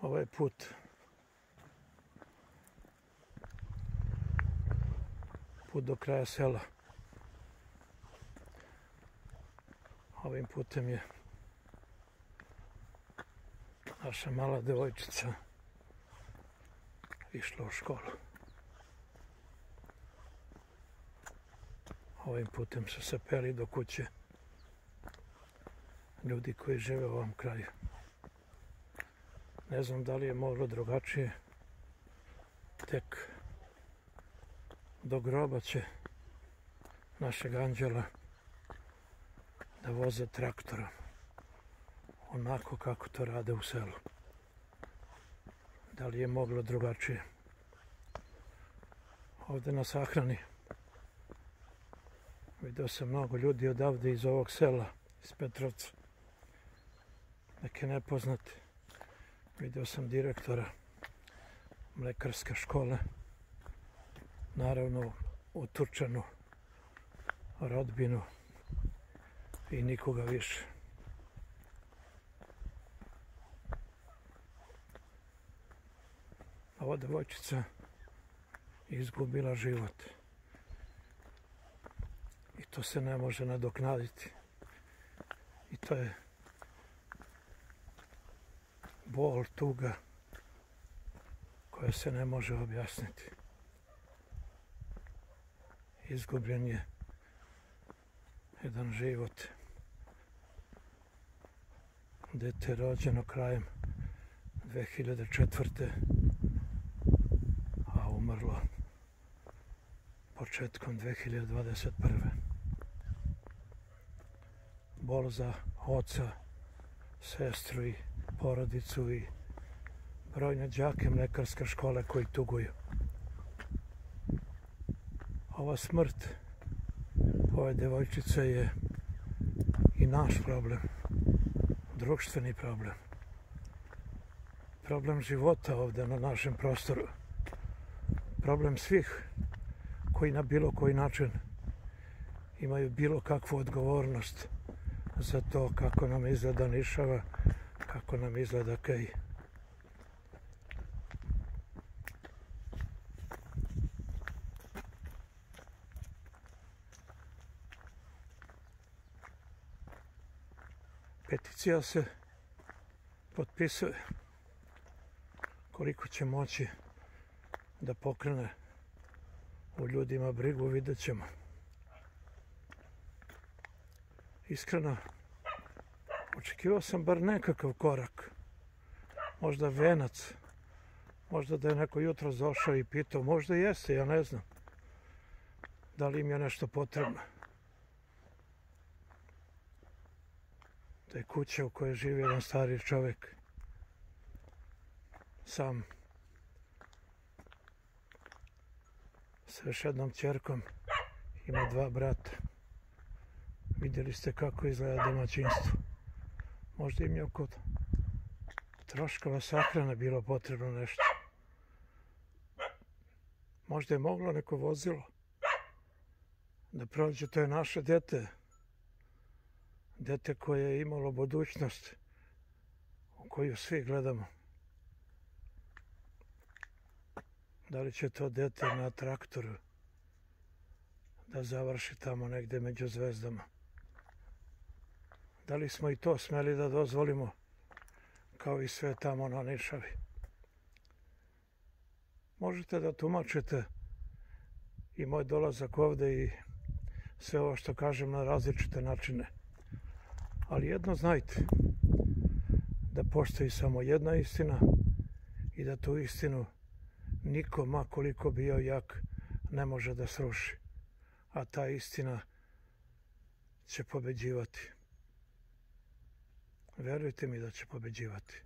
ovaj put put do kraja sela. Ovim putem je naša mala devojčica išla u školu. Ovim putem su se peli do kuće ljudi koji žive u ovom kraju. Ne znam da li je moglo drugačije. Tek do groba će našeg anđela da voze traktorom. Onako kako to rade u selu. Da li je moglo drugačije? Ovde na sahrani vidio sam mnogo ljudi odavde iz ovog sela, iz Petrovca. Neke nepoznate. Vidio sam direktora mlekarske škole. Naravno, u Turčanu, rodbinu i nikoga više. Ova devojčica izgubila život. I to se ne može nadoknaditi. I to je bol, tuga koja se ne može objasniti. Izgubljen je jedan život. Dete je rođeno krajem 2004. a umrlo početkom 2021. Bol za oca, sestru i porodicu i brojne džake mlekarske škole koji tuguju. Ova smrt ove devojčice je i naš problem, društveni problem. Problem života ovde na našem prostoru. Problem svih koji na bilo koji način imaju bilo kakvu odgovornost za to kako nam izgleda Nišava, kako nam izgleda kaj. Peticija se potpisuje koliko će moći da pokrene u ljudima brigu, vidjet ćemo. Iskreno, očekivao sam bar nekakav korak. Možda venac. Možda da je neko jutro došao i pitao. Možda jeste, ja ne znam. Da li im je nešto potrebno. To je kuća u kojoj živi jedan stari čovjek. Sam. Sa još jednom čerkom. Ima dva brata. Vidjeli ste kako izgleda domaćinstvo možda im je oko troškova sahrana bilo potrebno nešto. Možda je moglo neko vozilo da prođe, to je naše dete. Dete koje je imalo budućnost u koju svi gledamo. Da li će to dete na traktoru da završi tamo negde među zvezdama? Da li smo i to smeli da dozvolimo kao i sve tamo na Nišavi? Možete da tumačite i moj dolazak ovde i sve ovo što kažem na različite načine. Ali jedno znajte, da postoji samo jedna istina i da tu istinu niko, ma koliko bio jak, ne može da sruši. A ta istina će pobeđivati. Verujte mi da će pobeđivati.